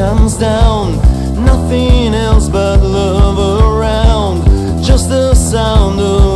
comes down. Nothing else but love around. Just the sound of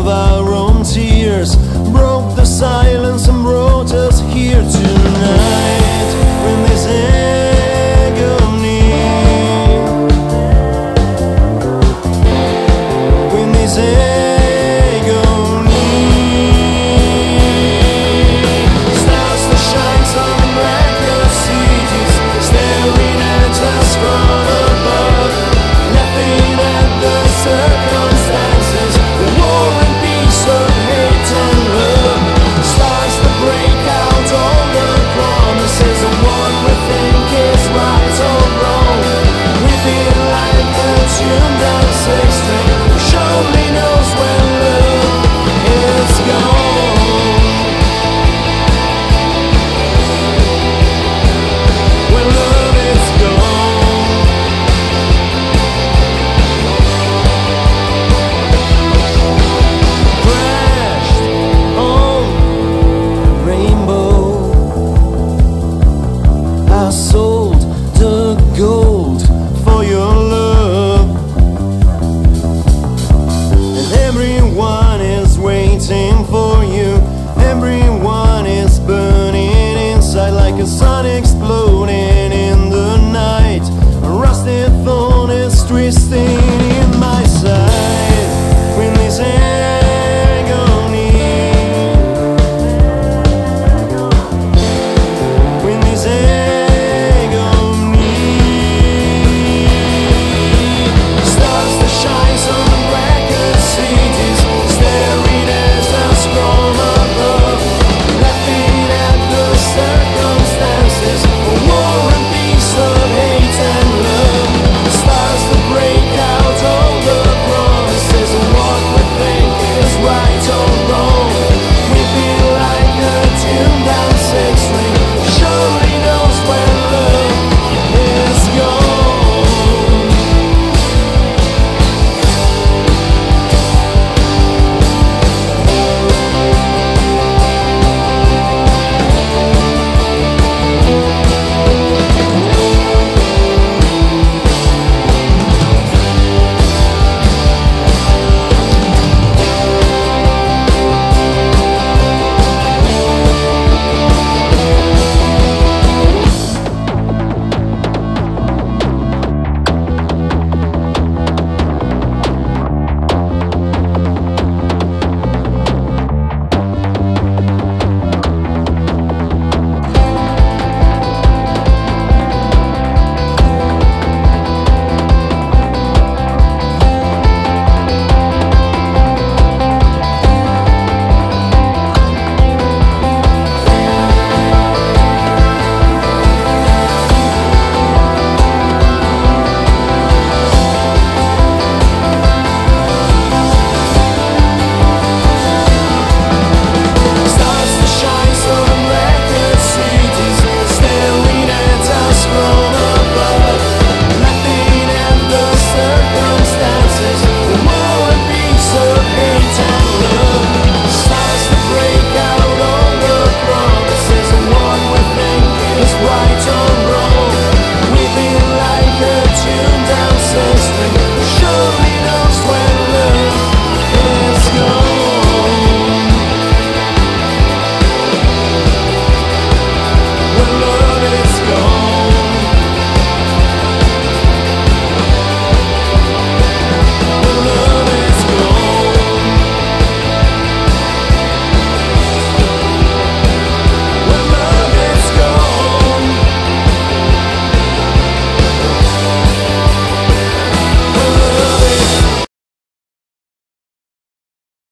sun exploding in the night. A rusted thorn is twisting